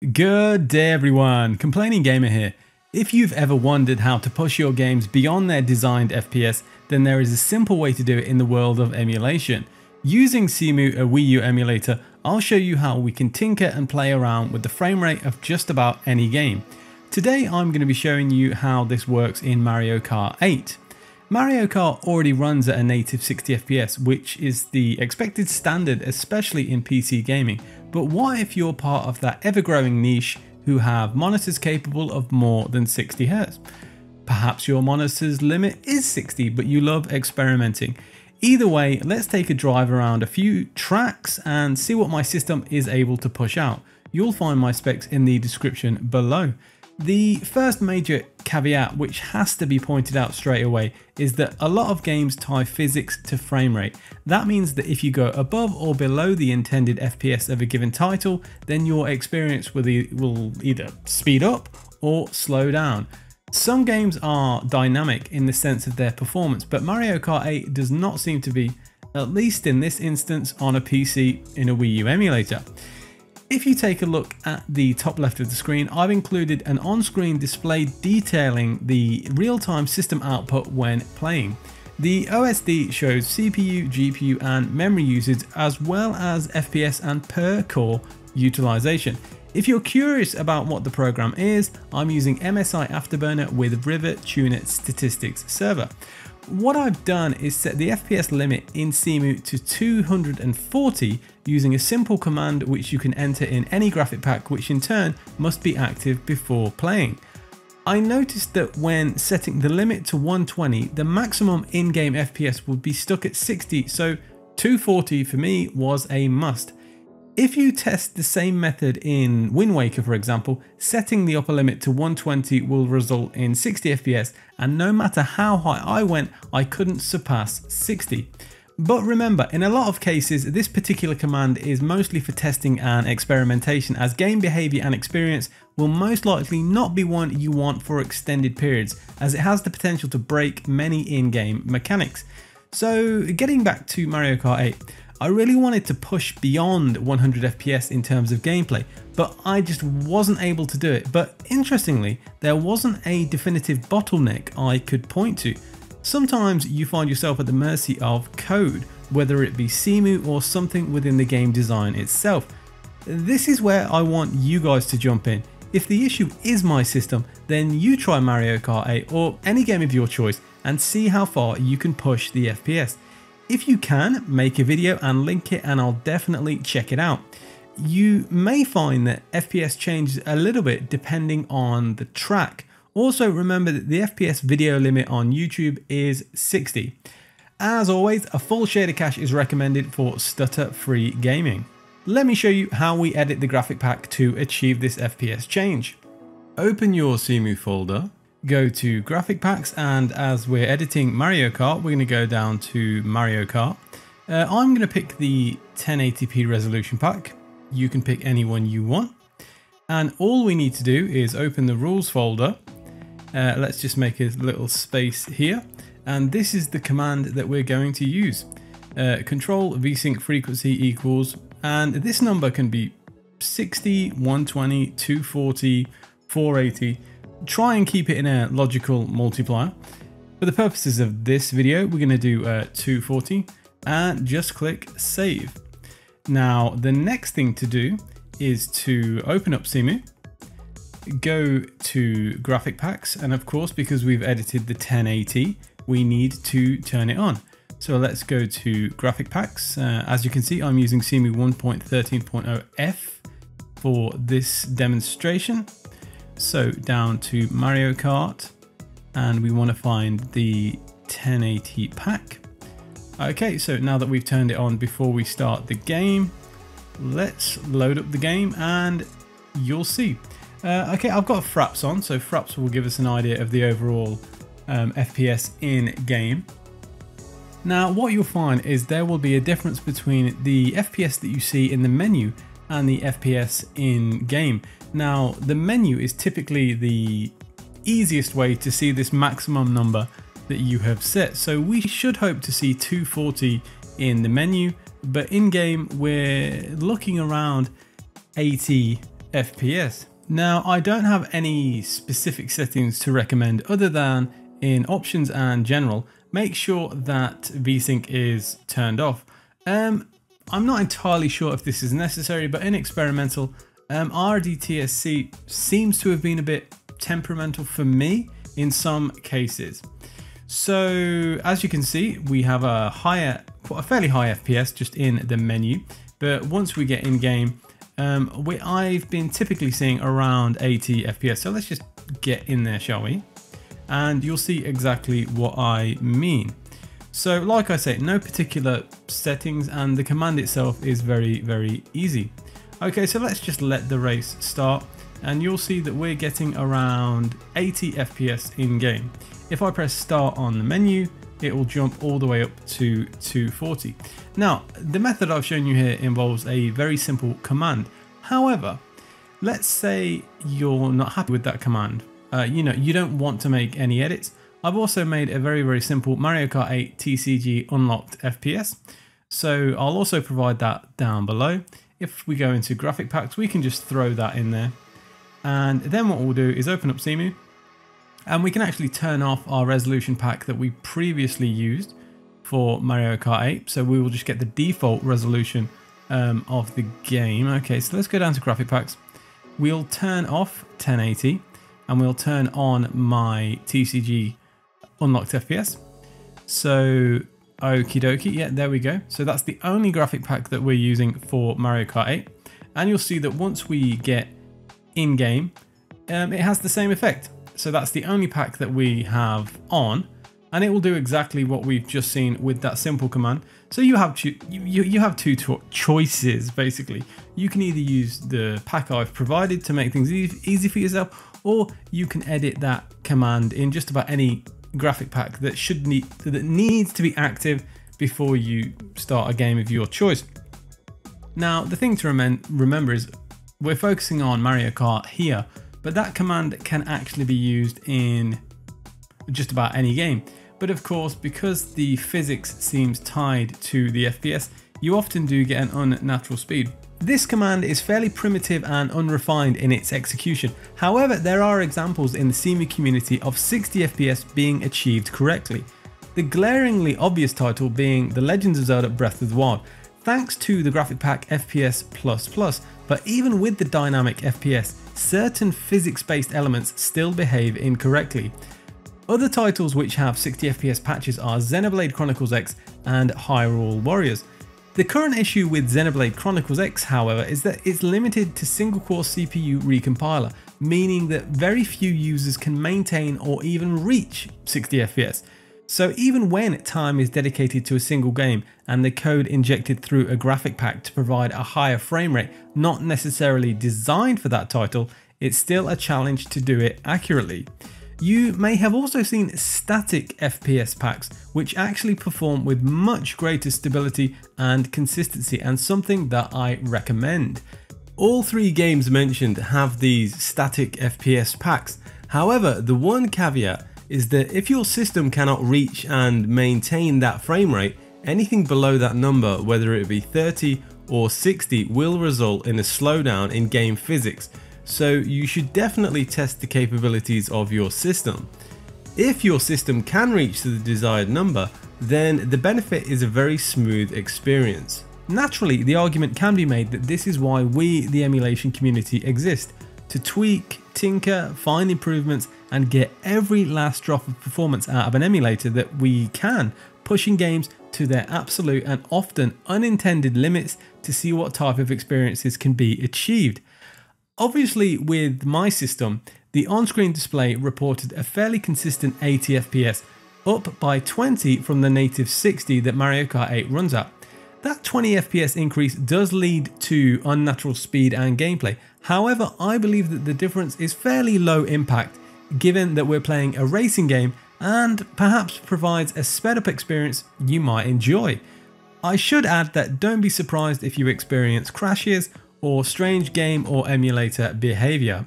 Good day everyone, Complaining Gamer here. If you've ever wondered how to push your games beyond their designed FPS, then there is a simple way to do it in the world of emulation. Using Cemu, a Wii U emulator, I'll show you how we can tinker and play around with the frame rate of just about any game. Today I'm going to be showing you how this works in Mario Kart 8. Mario Kart already runs at a native 60 FPS, which is the expected standard, especially in PC gaming, but what if you're part of that ever growing niche who have monitors capable of more than 60 Hz? Perhaps your monitor's limit is 60, but you love experimenting. Either way, let's take a drive around a few tracks and see what my system is able to push out. You'll find my specs in the description below. The first major caveat which has to be pointed out straight away is that a lot of games tie physics to frame rate. That means that if you go above or below the intended FPS of a given title, then your experience will, e will either speed up or slow down. Some games are dynamic in the sense of their performance, but Mario Kart 8 does not seem to be, at least in this instance, on a PC in a Wii U emulator. If you take a look at the top left of the screen, I've included an on-screen display detailing the real-time system output when playing. The OSD shows CPU, GPU and memory usage as well as FPS and per core utilization. If you're curious about what the program is, I'm using MSI Afterburner with RivaTuner Statistics Server. What I've done is set the FPS limit in Cemu to 240 using a simple command which you can enter in any graphic pack which in turn must be active before playing. I noticed that when setting the limit to 120 the maximum in-game FPS would be stuck at 60 so 240 for me was a must. If you test the same method in Wind Waker for example, setting the upper limit to 120 will result in 60 FPS and no matter how high I went, I couldn't surpass 60. But remember, in a lot of cases, this particular command is mostly for testing and experimentation as game behavior and experience will most likely not be one you want for extended periods as it has the potential to break many in-game mechanics. So getting back to Mario Kart 8, I really wanted to push beyond 100 FPS in terms of gameplay, but I just wasn't able to do it. But interestingly, there wasn't a definitive bottleneck I could point to. Sometimes you find yourself at the mercy of code, whether it be Cemu or something within the game design itself. This is where I want you guys to jump in. If the issue is my system, then you try Mario Kart 8 or any game of your choice and see how far you can push the FPS. If you can, make a video and link it and I'll definitely check it out. You may find that FPS changes a little bit depending on the track. Also remember that the FPS video limit on YouTube is 60. As always, a full shader cache is recommended for stutter-free gaming. Let me show you how we edit the graphic pack to achieve this FPS change. Open your Cemu folder go to graphic packs and as we're editing Mario Kart we're going to go down to Mario Kart. Uh, I'm going to pick the 1080p resolution pack. You can pick any one you want. And all we need to do is open the rules folder. Uh, let's just make a little space here. And this is the command that we're going to use. Uh, control vsync frequency equals, and this number can be 60, 120, 240, 480 try and keep it in a logical multiplier. For the purposes of this video, we're going to do uh, 240 and just click save. Now, the next thing to do is to open up Cemu, go to graphic packs, and of course, because we've edited the 1080, we need to turn it on. So let's go to graphic packs. Uh, as you can see, I'm using Cemu 1.13.0F for this demonstration. So down to Mario Kart and we want to find the 1080 pack. Okay, so now that we've turned it on before we start the game, let's load up the game and you'll see. Uh, okay, I've got Fraps on, so Fraps will give us an idea of the overall um, FPS in game. Now, what you'll find is there will be a difference between the FPS that you see in the menu and the FPS in game. Now, the menu is typically the easiest way to see this maximum number that you have set. So we should hope to see 240 in the menu, but in game we're looking around 80 FPS. Now, I don't have any specific settings to recommend other than in options and general, make sure that VSync is turned off. Um, I'm not entirely sure if this is necessary, but in experimental, um, RDTSC seems to have been a bit temperamental for me in some cases. So as you can see, we have a higher, a fairly high FPS just in the menu. But once we get in game, um, we, I've been typically seeing around 80 FPS. So let's just get in there, shall we? And you'll see exactly what I mean. So like I say, no particular settings and the command itself is very, very easy. Okay, so let's just let the race start and you'll see that we're getting around 80 FPS in game. If I press start on the menu, it will jump all the way up to 240. Now, the method I've shown you here involves a very simple command. However, let's say you're not happy with that command. Uh, you know, you don't want to make any edits. I've also made a very, very simple Mario Kart 8 TCG unlocked FPS. So I'll also provide that down below. If we go into graphic packs, we can just throw that in there. And then what we'll do is open up Cemu and we can actually turn off our resolution pack that we previously used for Mario Kart 8. So we will just get the default resolution um, of the game. Okay, so let's go down to graphic packs. We'll turn off 1080 and we'll turn on my TCG unlocked FPS. So okie dokie, yeah, there we go. So that's the only graphic pack that we're using for Mario Kart 8. And you'll see that once we get in game, um, it has the same effect. So that's the only pack that we have on and it will do exactly what we've just seen with that simple command. So you have you, you have two choices basically. You can either use the pack I've provided to make things easy for yourself or you can edit that command in just about any graphic pack that should need that needs to be active before you start a game of your choice. Now the thing to remember is we're focusing on Mario Kart here but that command can actually be used in just about any game. But of course, because the physics seems tied to the FPS, you often do get an unnatural speed. This command is fairly primitive and unrefined in its execution. However, there are examples in the Cemu community of 60 FPS being achieved correctly. The glaringly obvious title being The Legends of Zelda Breath of the Wild, thanks to the graphic pack FPS++, but even with the dynamic FPS, certain physics-based elements still behave incorrectly. Other titles which have 60 FPS patches are Xenoblade Chronicles X and Hyrule Warriors. The current issue with Xenoblade Chronicles X, however, is that it's limited to single-core CPU recompiler, meaning that very few users can maintain or even reach 60 FPS. So even when time is dedicated to a single game and the code injected through a graphic pack to provide a higher frame rate, not necessarily designed for that title, it's still a challenge to do it accurately. You may have also seen static FPS packs, which actually perform with much greater stability and consistency and something that I recommend. All three games mentioned have these static FPS packs. However, the one caveat is that if your system cannot reach and maintain that frame rate, anything below that number, whether it be 30 or 60, will result in a slowdown in game physics, so you should definitely test the capabilities of your system. If your system can reach the desired number, then the benefit is a very smooth experience. Naturally, the argument can be made that this is why we, the emulation community, exist to tweak, tinker, find improvements, and get every last drop of performance out of an emulator that we can, pushing games to their absolute and often unintended limits to see what type of experiences can be achieved. Obviously, with my system, the on-screen display reported a fairly consistent 80 FPS, up by 20 from the native 60 that Mario Kart 8 runs at. That 20 FPS increase does lead to unnatural speed and gameplay, However, I believe that the difference is fairly low impact given that we're playing a racing game and perhaps provides a sped up experience you might enjoy. I should add that don't be surprised if you experience crashes or strange game or emulator behavior.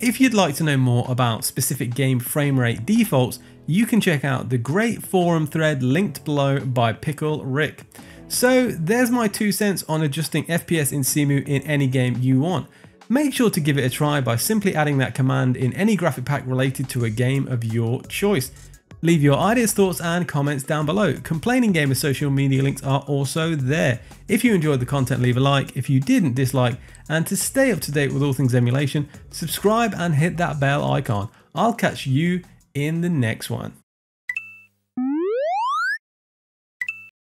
If you'd like to know more about specific game frame rate defaults, you can check out the great forum thread linked below by Pickle Rick. So there's my two cents on adjusting FPS in Cemu in any game you want. Make sure to give it a try by simply adding that command in any graphic pack related to a game of your choice. Leave your ideas, thoughts and comments down below. Complaining Gamer social media links are also there. If you enjoyed the content, leave a like. If you didn't, dislike. And to stay up to date with all things emulation, subscribe and hit that bell icon. I'll catch you in the next one.